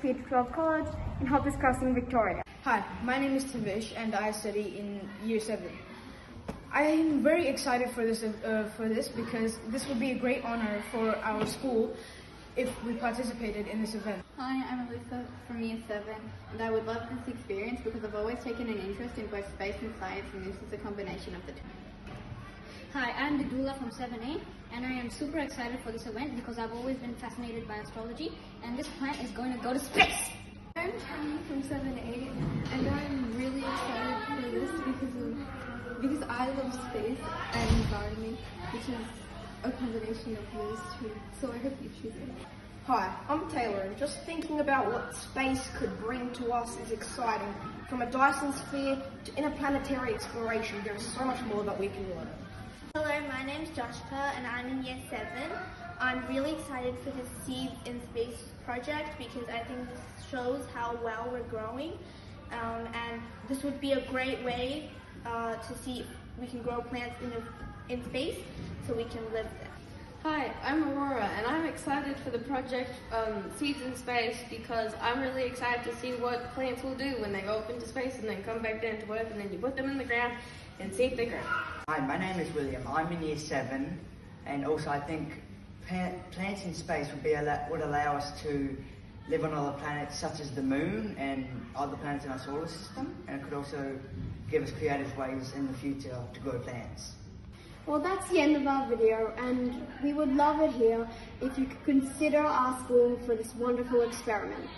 12 College in Hoppers Crossing, Victoria. Hi, my name is Tavish and I study in year 7. I am very excited for this, uh, for this because this would be a great honor for our school if we participated in this event. Hi, I'm Alyssa from Year 7 and I would love this experience because I've always taken an interest in both space and science and this is a combination of the two. Hi, I'm Bidula from 7A and I am super excited for this event because I've always been fascinated by astrology and this planet is going to go to space! I'm Tammy from 7A and I'm really excited for this because of because I love space and gardening, which is a combination of those two. So I hope you choose it. Hi, I'm Taylor and just thinking about what space could bring to us is exciting. From a Dyson sphere to interplanetary exploration, there is so much more that we can learn. Hello, my name's Joshua and I'm in year 7. I'm really excited for the Seeds in Space project because I think this shows how well we're growing um, and this would be a great way uh, to see if we can grow plants in, the, in space so we can live there. Hi, I'm Aurora and I'm excited for the project um, Seeds in Space because I'm really excited to see what plants will do when they go up into space and then come back down to Earth and then you put them in the ground and see if they grow. Hi, my name is William. I'm in year seven and also I think plants in space would, be would allow us to live on other planets such as the moon and other planets in our solar system and it could also give us creative ways in the future to grow plants. Well, that's the end of our video, and we would love it here if you could consider our school for this wonderful experiment.